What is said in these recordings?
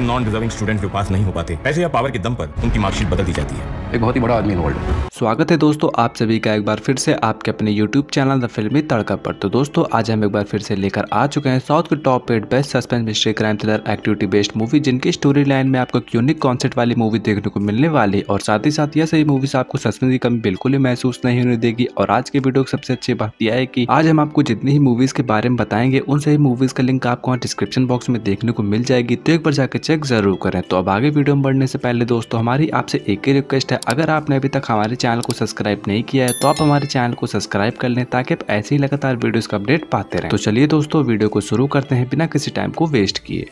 सारे non deserving student जो पास नहीं हो पाते। पैसे या पावर के दम पर उनकी मार्कशीट बदल दी जाती है। एक बहुत ही बड़ा आदमी इन्वॉल्व है। स्वागत है दोस्तों आप सभी का एक बार फिर से आपके अपने YouTube चैनल द फिल्मी तड़का पर। तो दोस्तों आज हम एक बार फिर से लेकर आ चुके हैं साउथ के top eight best suspense mystery crime thriller activity based movie जिनकी स्टोरी लाइन में आपको यूनिक कॉन्सेप्ट वाली मूवी देखने को मिलने वाली और साथ ही साथ यह सही मूवी से आपको सस्पेंस की कमी बिल्कुल ही महसूस नहीं होने देगी। और आज के वीडियो की सबसे अच्छी बात यह है की आज हम आपको जितनी ही मूवीज़ के बारे में बताएँगे उन सही मूवीज़ का लिंक आपको डिस्क्रिप्शन बॉक्स में देखने को मिल जाएगी। तो एक बार जाकर चेक ज़रूर करें। तो अब आगे वीडियो में बढ़ने से पहले दोस्तों, हमारी आपसे एक ही रिक्वेस्ट है। अगर आपने अभी तक हमारे चैनल को सब्सक्राइब नहीं किया है तो आप हमारे चैनल को सब्सक्राइब कर लें ताकि आप ऐसे ही लगातार वीडियो का अपडेट पाते रहे। तो चलिए दोस्तों, वीडियो को शुरू करते हैं बिना किसी टाइम को वेस्ट किए।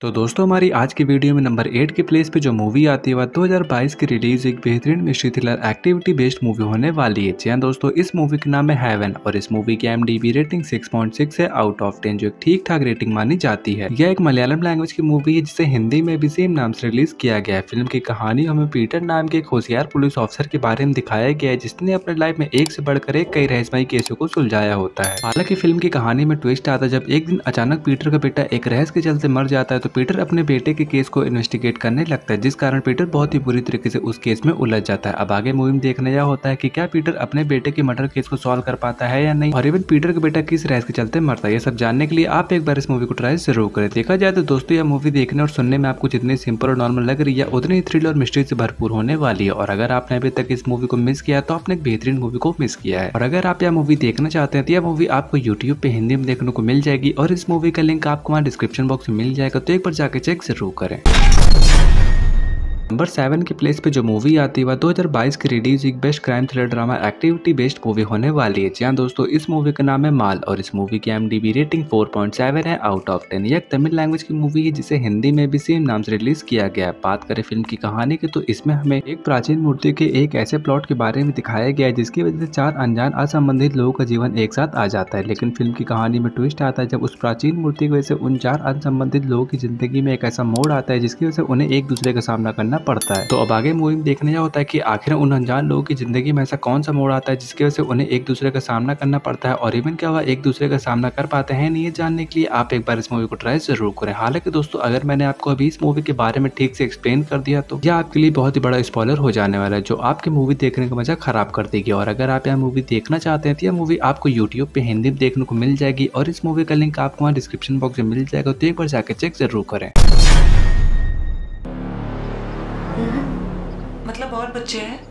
तो दोस्तों, हमारी आज की वीडियो में नंबर एट के प्लेस पे जो मूवी आती है, वह 2022 की रिलीज़ एक बेहतरीन mystery thriller activity based movie होने वाली है। जी हाँ दोस्तों, इस मूवी का नाम है हेवन और इस मूवी की एम रेटिंग 6.6 है आउट ऑफ़ 10 जो एक ठीक ठाक रेटिंग मानी जाती है। यह एक मलयालम लैंग्वेज की मूवी है, जिसे हिंदी में भी सेम नाम से रिलीज़ किया गया है। फ़िल्म की कहानी हमें पीटर नाम के एक होशियार पुलिस ऑफिसर के बारे में दिखाया गया है, जिसने अपने लाइफ में एक से बढ़कर एक कई रहस्यमयी केसों को सुलझाया होता है। हालाँकि फ़िल्म की कहानी में ट्विस्ट आता है जब एक दिन अचानक पीटर का बेटा एक रहस्य के चलते मर जाता है तो पीटर अपने बेटे के केस को इन्वेस्टिगेट करने लगता है, जिस कारण पीटर बहुत ही बुरी तरीके से उस केस में उलझ जाता है। अब आगे मूवी में देखने यह होता है कि क्या पीटर अपने बेटे के मर्डर केस को सॉल्व कर पाता है या नहीं, और इवन पीटर का बेटा किस रहस्य के चलते मरता है, ये सब जानने के लिए आप एक बार इस मूवी को ट्राई ज़रूर करें। देखा जाए तो दोस्तों, यह मूवी देखने और सुनने में आपको जितनी सिंपल और नॉर्मल लग रही है, उतनी थ्रिल और मिस्ट्री से भरपूर होने वाली है। और अगर आपने अभी तक इस मूवी को मिस किया तो आपने एक बेहतरीन मूवी को मिस किया है। और अगर आप यह मूवी देखना चाहते हैं तो यह मूवी आपको यूट्यूब पे हिंदी में देखने को मिल जाएगी, और इस मूवी का लिंक आपको वहाँ डिस्क्रिप्शन बॉक्स में मिल जाएगा। तो पर जाके चेक ज़रूर करें। नंबर सेवन के प्लेस पे जो मूवी आती है, वह 2022 की रिलीज़ एक best crime thriller drama activity based movie होने वाली है। जी दोस्तों, इस मूवी का नाम है माल और इस मूवी की एम रेटिंग 4.7 है आउट ऑफ़ 10 यह तमिल लैंग्वेज की मूवी है, जिसे हिंदी में भी सेम नाम से रिलीज़ किया गया है। बात करें फ़िल्म की कहानी की तो इसमें हमें एक प्राचीन मूर्ति के एक ऐसे प्लॉट के बारे में दिखाया गया है, जिसकी वजह से चार अनजान असंबंधित लोगों का जीवन एक साथ आ जाता है। लेकिन फ़िल्म की कहानी में ट्विस्ट आता है, जब उस प्राचीन मूर्ति की वजह से उन चार असंबंधित लोगों की ज़िंदगी में एक ऐसा मोड़ आता है, जिसकी वजह से उन्हें एक दूसरे का सामना करना पड़ता है। तो अब आगे मूवी में देखने जा होता है कि आखिर उन अनजान लोगों की ज़िंदगी में ऐसा कौन सा मोड़ आता है, जिसकी वजह से उन्हें एक दूसरे का सामना करना पड़ता है और इवन क्या वह एक दूसरे का सामना कर पाते हैं नहीं जानने के लिए। आप एक बार इस मूवी को ट्राई ज़रूर करें। हालाँकि दोस्तों, अगर मैंने आपको अभी इस मूवी के बारे में ठीक से एक्सप्लेन कर दिया तो यह आपके लिए बहुत ही बड़ा स्पॉलर हो जाने वाला है, जो आपकी मूवी देखने का मज़ा खराब कर देगी। और अगर आप यह मूवी देखना चाहते हैं तो यह मूवी आपको यूट्यूब पे हिंदी में देखने को मिल जाएगी और इस मूवी का लिंक आपको वहाँ डिस्क्रिप्शन बॉक्स में मिल जाएगा तो एक बार जाकर चेक ज़रूर करें। मतलब और बच्चे हैं?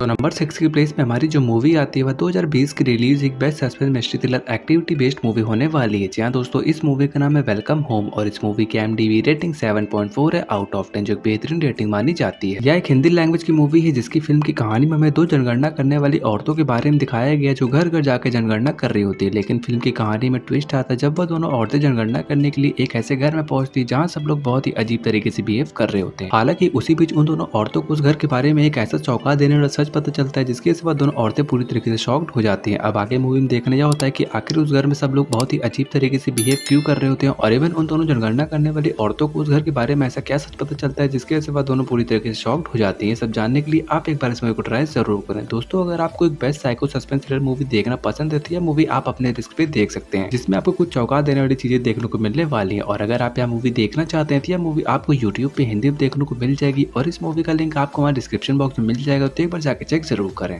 तो नंबर सिक्स की प्लेस में हमारी जो मूवी आती है वह 2020 की रिलीज़ एक best suspense mystery thriller activity based movie होने वाली है। जी हाँ दोस्तों, इस मूवी का नाम है वेलकम होम और इस मूवी की एम रेटिंग 7.4 है। आउट ऑफ़ 10 जो बेहतरीन रेटिंग मानी जाती है। यह एक हिंदी लैंग्वेज की मूवी है जिसकी फ़िल्म की कहानी में हमें दो जनगणना करने वाली औरतों के बारे में दिखाया गया जो घर घर जाकर जनगणना कर रही होती है। लेकिन फ़िल्म की कहानी में ट्विस्ट आता है जब वह दोनों औरतें जनगणना करने के लिए एक ऐसे घर में पहुँचती है जहाँ सब लोग बहुत ही अजीब तरीके से बिहेव कर रहे होते हैं। हालाँकि उसी बीच उन दोनों औरतों को उस घर के बारे में एक ऐसा चौका देने वाला सच पता चलता है जिसके बाद दोनों औरतें पूरी तरीके से शॉक्ड हो जाती हैं। अब आगे मूवी में देखने जा होता है कि आखिर उस घर में सब लोग बहुत ही अजीब तरीके से बिहेव क्यों कर रहे होते हैं और इवन उन दोनों जनगणना करने वाली औरतों को उस घर के बारे में ऐसा क्या सच पता चलता है जिसके से दोनों पूरी तरीके से शॉक्ड हो जाती है। सब जानने के लिए आप एक बार इस मूवी को ट्राई ज़रूर करें। दोस्तों, अगर आपको एक best psycho suspense thriller movie देखना पसंद है तो यह मूवी आप अपने रिस्क पे देख सकते हैं, जिसमें आपको कुछ चौका देने वाली चीज़ें देखने को मिलने वाली है। और अगर आप यह मूवी देखना चाहते हैं तो यह मूवी आपको यूट्यूब पे हिंदी में देखने को मिल जाएगी और इस मूवी का लिंक आपको हमारे डिस्क्रिप्शन बॉक्स में मिल जाएगा। तो एक बार जाके चेक ज़रूर करें।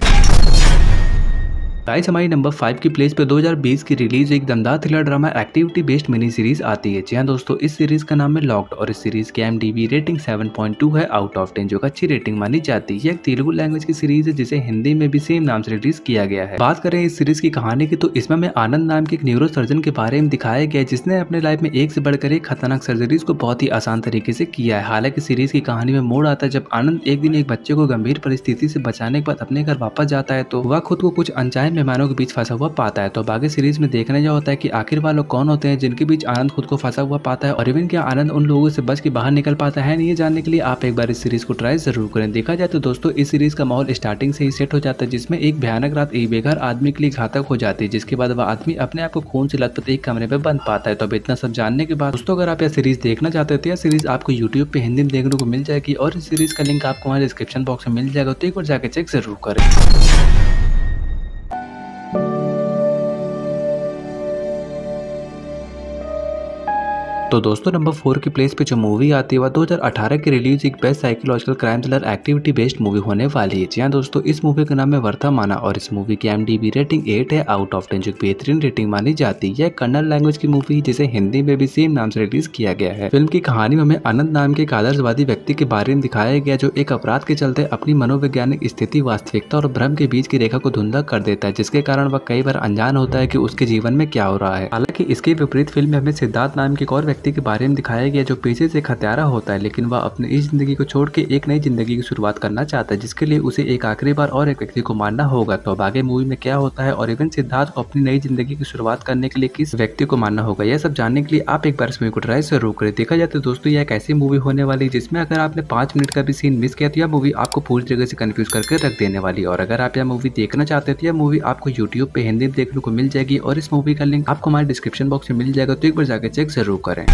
गाइस हमारी नंबर फाइव की प्लेस पे 2020 की रिलीज़ एक दमदार thriller drama activity based mini series आती है। जी हाँ दोस्तों, इस सीरीज़ का नाम है लॉक्ड और इस सीरीज़ की एम रेटिंग 7.2 है। आउट ऑफ़ 10 जो अच्छी रेटिंग मानी जाती है। एक तेलुगु लैंग्वेज की सीरीज़ है, जिसे हिंदी में भी सेम नाम से रिलीज़ किया गया है। बात करें इस सीरीज़ की कहानी की तो इसमें हमें आनंद नाम के एक न्यूरो सर्जन के बारे में दिखाया गया जिसने अपने लाइफ में एक से बढ़कर एक खतरनाक सर्जरीज को बहुत ही आसान तरीके से किया है। हालाँकि सीरीज़ की कहानी में मोड़ आता है, जब आनंद एक दिन एक बच्चे को गंभीर परिस्थिति से बचाने के बाद अपने घर वापस जाता है तो वह खुद को कुछ अनचाहे मेहमानों के बीच फंसा हुआ पाता है। तो बाकी सीरीज़ में देखने जा होता है कि आखिर वालों कौन होते हैं जिनके बीच आनंद खुद को फंसा हुआ पाता है और इवन क्या आनंद उन लोगों से बच के बाहर निकल पाता है, नहीं जानने के लिए आप एक बार इस सीरीज़ को ट्राई ज़रूर करें। देखा जाए तो दोस्तों, इस सीरीज़ का माहौल स्टार्टिंग से ही सेट हो जाता है, जिसमें एक भयानक रात एक बेघर आदमी के लिए घातक हो जाती है, जिसके बाद वह आदमी अपने आप को खून से लथपथ एक कमरे में बंद पाता है। तो अब इतना सब जानने के बाद दोस्तों, अगर आप यह सीरीज़ देखना चाहते हैं तो यह सीरीज़ आपको यूट्यूब पे हिंदी में देखने को मिल जाएगी और इस सीरीज़ का लिंक आपको हमारे डिस्क्रिप्शन बॉक्स में मिल जाएगा। तो एक बार जाकर चेक ज़रूर करें। तो दोस्तों नंबर फोर की प्लेस पे जो मूवी आती है, वह 2018 की रिलीज़ एक best psychological crime thriller activity based movie होने वाली है। जी हाँ दोस्तों, इस मूवी का नाम है वर्था माना और इस मूवी की एमडीबी रेटिंग एट है आउट ऑफ़ टेन जो बेहतरीन रेटिंग मानी जाती है। कन्नड़ लैंग्वेज की मूवी जिसे हिंदी में भी सेम नाम से रिलीज़ किया गया है। फ़िल्म की कहानी में हमें अनंत नाम के एक आदर्शवादी व्यक्ति के बारे में दिखाया गया, जो एक अपराध के चलते अपनी मनोवैज्ञानिक स्थिति, वास्तविकता और भ्रम के बीच की रेखा को धुंधला कर देता है, जिसके कारण वह कई बार अनजान होता है की उसके जीवन में क्या हो रहा है। हालाँकि इसके विपरीत फ़िल्म में हमें सिद्धार्थ नाम के और व्यक्ति के बारे में दिखाया गया जो पेशे से हत्यारा होता है, लेकिन वह अपनी इस ज़िंदगी को छोड़ के एक नई ज़िंदगी की शुरुआत करना चाहता है, जिसके लिए उसे एक आखिरी बार और एक व्यक्ति को मारना होगा। तो आगे मूवी में क्या होता है और इवन सिद्धार्थ को अपनी नई ज़िंदगी की शुरुआत करने के लिए किस व्यक्ति को मानना होगा, यह सब जानने के लिए आप एक बार इस मूवी को ट्राई ज़रूर करें। देखा जाए तो दोस्तों, यह एक ऐसी मूवी होने वाली जिसमें अगर आपने पाँच मिनट का भी सीन मिस किया तो यह मूवी आपको पूरी जगह से कंफ्यूज करके रख देने वाली और अगर आप यह मूवी देखना चाहते हैं तो यह मूवी आपको यूट्यूब पे हिंदी देखने को मिल जाएगी और इस मूवी का लिंक आपको हमारे डिस्क्रिप्शन बॉक्स में मिल जाएगा तो एक बार जाकर चेक ज़रूर करें।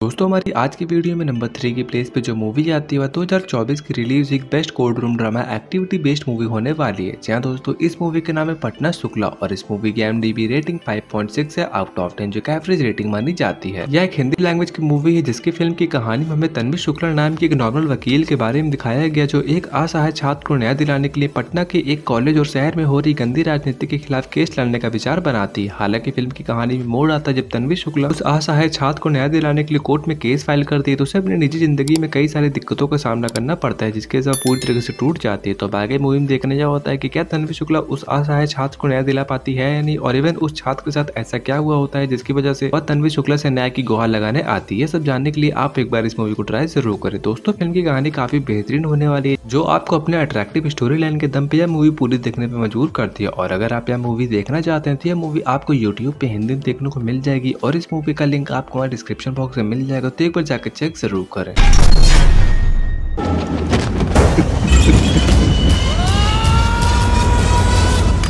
दोस्तों, हमारी आज की वीडियो में नंबर थ्री की प्लेस पे जो मूवी आती है, वह 2024 की रिलीज़ एक best courtroom drama activity based movie होने वाली है। जहाँ दोस्तों, इस मूवी के नाम है पटना शुक्ला और इस मूवी की एम रेटिंग 5.6 है आउट ऑफ़ 10 जो की एवरेज रेटिंग मानी जाती है। यह एक हिंदी लैंग्वेज की मूवी है, जिसकी फ़िल्म की कहानी हमें तनवी शुक्ला नाम की एक नॉर्मल वकील के बारे में दिखाया गया, जो एक असहाय छात्र को न्याय दिलाने के लिए पटना के एक कॉलेज और शहर में हो रही गंदी राजनीति के खिलाफ केस लड़ने का विचार बनाती है। हालाँकि फ़िल्म की कहानी में मोड़ आता है जब तनवी शुक्ला उस असहाय छात्र को न्याय दिलाने के लिए कोर्ट में केस फ़ाइल करती है तो उसे अपनी निजी ज़िंदगी में कई सारी दिक्कतों का सामना करना पड़ता है, जिसके साथ पूरी तरीके से टूट जाती है। तो आगे मूवी में देखने जा होता है कि क्या तनवी शुक्ला उस असहाय छात्र को न्याय दिला पाती है या नहीं, और इवन उस छात्र के साथ ऐसा क्या हुआ होता है, जिसकी वजह से वह तनवी शुक्ला से न्याय की गुहार लगाने आती है। सब जानने के लिए आप एक बार इस मूवी को ट्राई ज़रूर करें। दोस्तों, फ़िल्म की कहानी काफ़ी बेहतरीन होने वाली है, जो आपको अपने अट्रैक्टिव स्टोरी लाइन के दम पे यह मूवी पूरी देखने पर मजबूर करती है। और अगर आप यह मूवी देखना चाहते हैं तो यह मूवी आपको यूट्यूब पे हिंदी देखने को मिल जाएगी, और इस मूवी का लिंक आपको डिस्क्रिप्शन बॉक्स में मिल जाएगा तो एक बार जाकर चेक ज़रूर करें।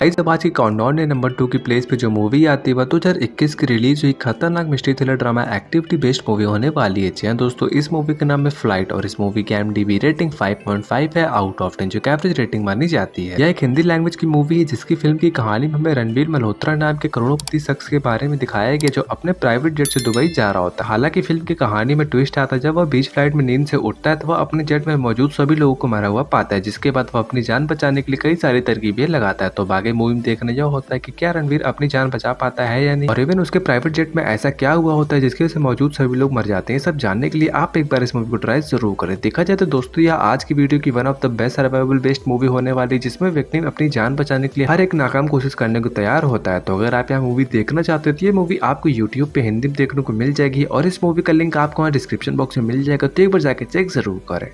आई जब आज की काउंटडाउन ने नंबर टू की प्लेस पे जो मूवी आती है, वह दो हज़ार इक्कीस की रिलीज़ हुई। खतरनाक mystery thriller drama activity based movie होने वाली है। जी हाँ दोस्तों, इस मूवी का नाम है फ़्लाइट और इस मूवी की एम रेटिंग 5.5 है आउट ऑफ़ टेन जो एवरेज रेटिंग मानी जाती है। यह एक हिंदी लैंग्वेज की मूवी है, जिसकी फ़िल्म की कहानी में हमें रणवीर मल्होत्रा नाम के करोड़पति शख्स के बारे में दिखाया गया, जो अपने प्राइवेट जेट से दुबई जा रहा होता है। हालाँकि फ़िल्म की कहानी में ट्विस्ट आता है, जब वह बीच फ़्लाइट में नींद से उठता है तो वह अपने जेट में मौजूद सभी लोगों को मारा हुआ पाता है, जिसके बाद वह अपनी जान बचाने के लिए कई सारी तरकीबें लगाता है। तो बागे आगे मूवी में देखने जाओ, होता है कि क्या रणवीर अपनी जान बचा पाता है या नहीं? और इवन उसके प्राइवेट जेट में ऐसा क्या हुआ होता है, जिसकी वजह से मौजूद सभी लोग मर जाते हैं? सब जानने के लिए आप एक बार इस मूवी को ट्राई ज़रूर करें। देखा जाए तो दोस्तों, यह आज की वीडियो की one of the best survival best movie होने वाली जिसमें व्यक्ति अपनी जान बचाने के लिए हर एक नाकाम कोशिश करने को तैयार होता है। तो अगर आप यहाँ मूवी देखना चाहते हो तो ये मूवी आपको यूट्यूब पे हिंदी में देखने को मिल जाएगी और इस मूवी का लिंक आपको डिस्क्रिप्शन बॉक्स में मिल जाएगा। तो एक बार जाके चेक ज़रूर करें।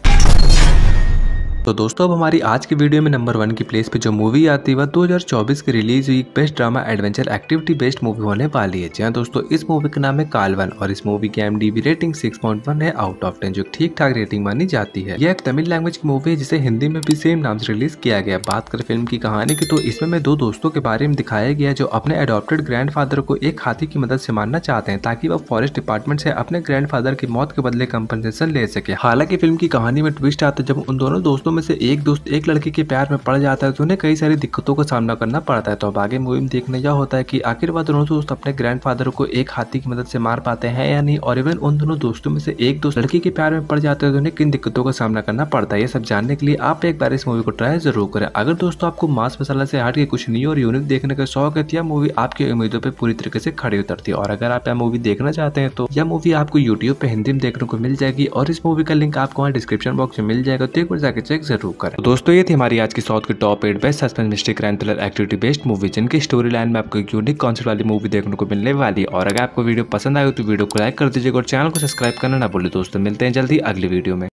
तो दोस्तों, अब हमारी आज की वीडियो में नंबर वन की प्लेस पे जो मूवी आती है, वह 2024 की रिलीज़ हुई best drama adventure activity based movie होने वाली है। जहाँ दोस्तों, इस मूवी का नाम है कालवन और इस मूवी की एम रेटिंग 6.1 है। आउट ऑफ़ टेन जो ठीक ठाक रेटिंग मानी जाती है। यह एक तमिल लैंग्वेज की मूवी है, जिसे हिंदी में भी सेम नाम से रिलीज़ किया गया बात करें फ़िल्म की कहानी की तो इसमें में दो दोस्तों के बारे में दिखाया गया जो अपने अडोप्टेड ग्रैंड को एक हाथी की मदद से मारना चाहते हैं, ताकि वह फॉरेस्ट डिपार्टमेंट से अपने ग्रैंड की मौत के बदले कंपनसेशन ले सके। हालाँकि फ़िल्म की कहानी में ट्विस्ट आता जब उन दोनों दोस्तों में से एक दोस्त एक लड़की के प्यार में पड़ जाता है तो उन्हें कई सारी दिक्कतों का सामना करना पड़ता है। तो अब आगे मूवी में देखने जा होता है कि आखिर बार दोनों दोस्त अपने ग्रैंडफादर को एक हाथी की मदद से मार पाते हैं या नहीं? और इवन उन दोनों दोस्तों में से एक दोस्त लड़की के प्यार में पड़ जाते हैं तो उन्हें किन दिक्कतों का सामना करना पड़ता है? ये सब जानने के लिए आप एक बार इस मूवी को ट्राई ज़रूर करें। अगर दोस्तों आपको मास मसाला से हट के कुछ न्यू और यूनिक देखने का शौक है, यह मूवी आपकी उम्मीदों पर पूरी तरीके से खड़ी उतरती है। और अगर आप यह मूवी देखना चाहते हैं तो यह मूवी आपको यूट्यूब पर हिंदी में देखने को मिल जाएगी और इस मूवी का लिंक आपको डिस्क्रिप्शन बॉक्स में मिल जाएगा। तो एक बार जाकर चेक ज़रूर करें। दोस्तों, ये थी हमारी आज की साउथ की top eight best suspense mystery crime thriller activity based movie जिनकी स्टोरी लाइन में आपको यूनिक कॉन्सेप्ट वाली मूवी देखने को मिलने वाली और अगर आपको वीडियो पसंद आए तो वीडियो को लाइक कर दीजिएगा और चैनल को सब्सक्राइब करना ना बोले दोस्तों, मिलते हैं जल्दी अगली वीडियो में।